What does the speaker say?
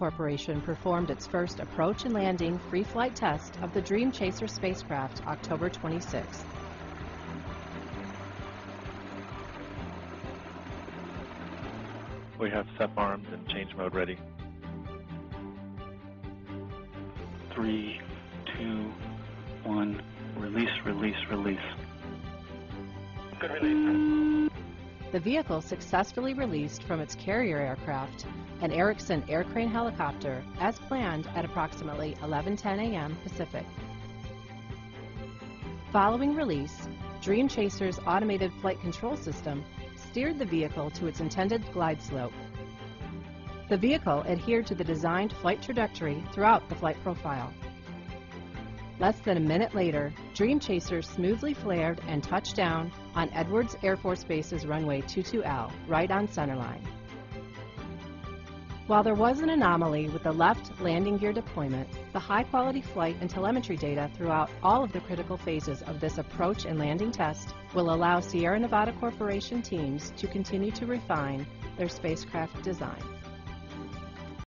Corporation performed its first approach and landing free flight test of the Dream Chaser spacecraft October 26. We have SEP arms and change mode ready. Three, two, one, release, release, release. Good release. The vehicle successfully released from its carrier aircraft, an Erickson Aircrane helicopter, as planned at approximately 11:10 a.m. Pacific. Following release, Dream Chaser's automated flight control system steered the vehicle to its intended glide slope. The vehicle adhered to the designed flight trajectory throughout the flight profile. Less than a minute later, Dream Chaser smoothly flared and touched down on Edwards Air Force Base's runway 22L, right on centerline. While there was an anomaly with the left landing gear deployment, the high-quality flight and telemetry data throughout all of the critical phases of this approach and landing test will allow Sierra Nevada Corporation teams to continue to refine their spacecraft design.